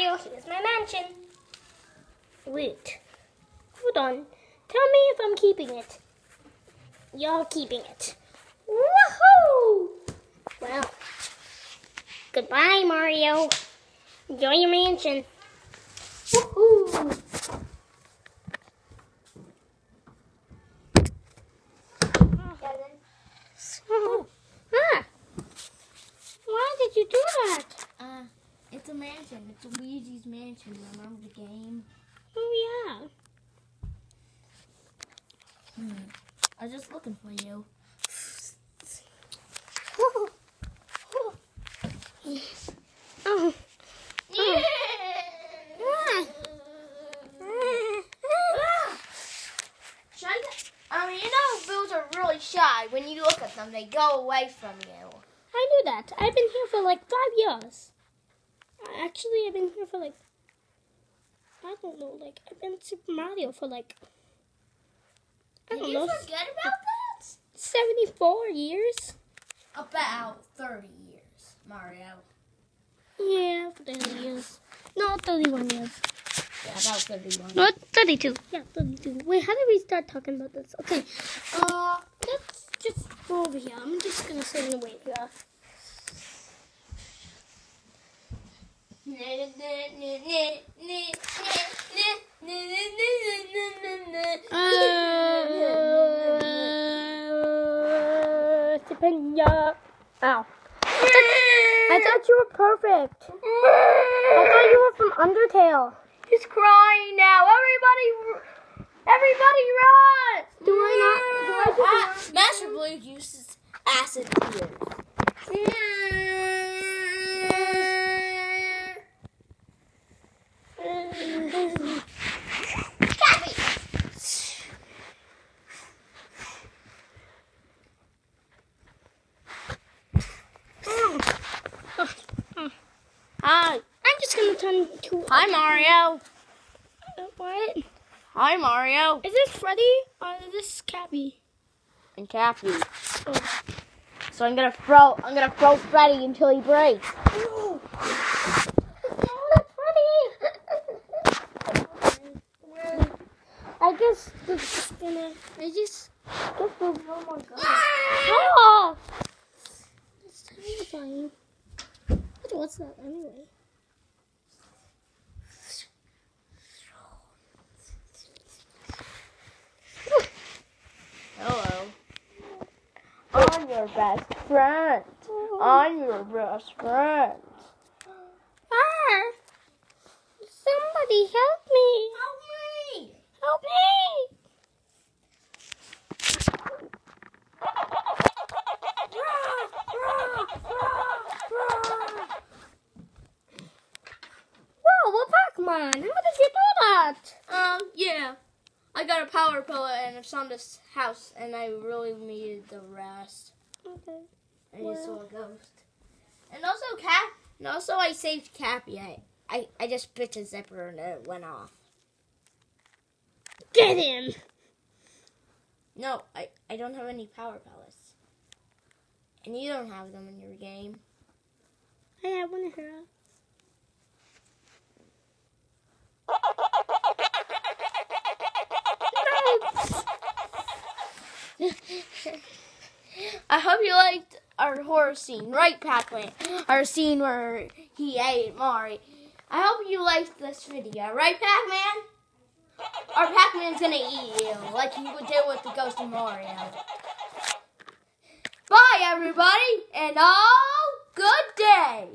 Mario, here's my mansion. Wait. Hold on. Tell me if I'm keeping it. You're keeping it. Woohoo! Well, goodbye, Mario. Enjoy your mansion. Woohoo! Oh, ah. Why did you do that? Uh, it's a mansion. It's Luigi's mansion. Remember the game? Oh, Hmm. I was just looking for you. yeah. Oh. Ah. Shy. I mean, you know, bills are really shy. When you look at them, they go away from you. I knew that. I've been here for like five years. Actually, I've been here for like, I don't know, like, I've been Super Mario for like, I don't you know, forget about that? 74 years? About 30 years, Mario. Yeah, 30 years. No, 31 years. Yeah, about 31. No, 32. Yeah, 32. Wait, how did we start talking about this? Okay, uh, let's just go over here. I'm just gonna sit and wait here. Uh, Stipenda. Ow. I thought you were perfect. I thought you were from Undertale. He's crying now. Everybody, everybody run! Do I not? Do I Ah, Master Blue uses acid tears. Hi. I'm just gonna. Hi, Mario. What? Hi, Mario. Is this Freddy or is this Cappy? And Cappy. Oh. So I'm gonna throw, I'm gonna throw Freddy until he breaks. No. No, that's Freddy. I guess is gonna. I just. Guess we'll no more. Oh! It's terrifying. What's that anyway? Hello. I'm your best friend. I'm your best friend. Ah! Somebody help me! Help me! Help me! Whoa, what Pokemon? How did you do that? Um, yeah. I got a power pellet and it's on this house and I really needed the rest. Okay. I just saw a ghost. And also Cap and also I saved Cappy. I, I, I just bit a zipper and it went off. Get him! No, I, I don't have any power pellets. And you don't have them in your game. I want to hear. I hope you liked our horror scene, right, Pac-Man? Our scene where he ate Mari. I hope you liked this video, right, Pac-Man? Our Pac-Man's gonna eat you, like he do with the Ghost of Mario. Bye, everybody, and all good day.